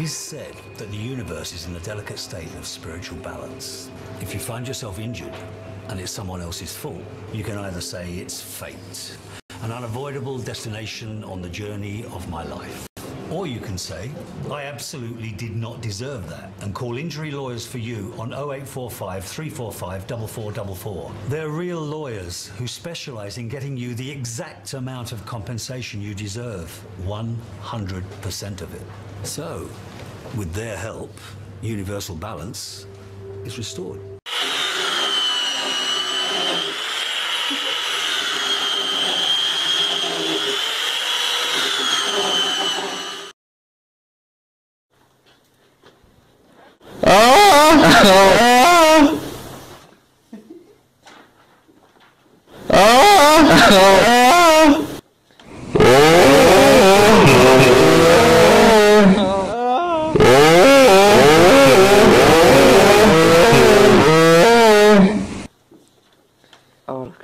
is said that the universe is in a delicate state of spiritual balance. If you find yourself injured and it's someone else's fault, you can either say it's fate, an unavoidable destination on the journey of my life. Or you can say, I absolutely did not deserve that, and call injury lawyers for you on 0845 345 4444. They're real lawyers who specialize in getting you the exact amount of compensation you deserve 100% of it. So, with their help, universal balance is restored. How deep is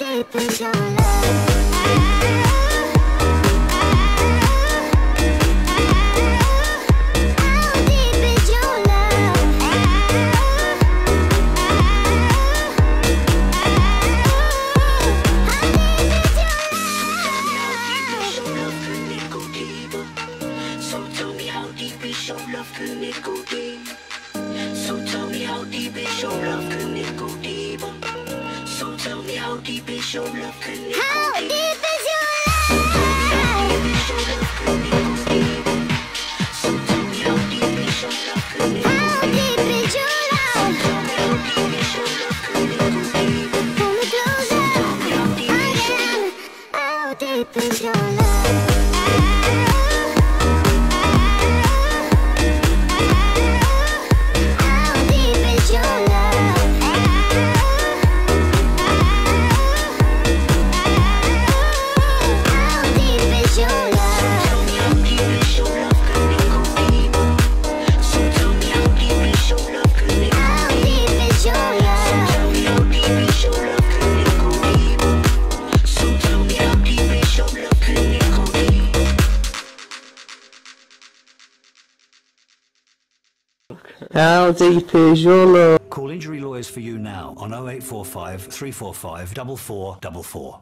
So tell me how deep is your love, can it deep is your love, How deep is your love? Deep is your love, How deep is your love? Call injury lawyers for you now on 0845 345 4444.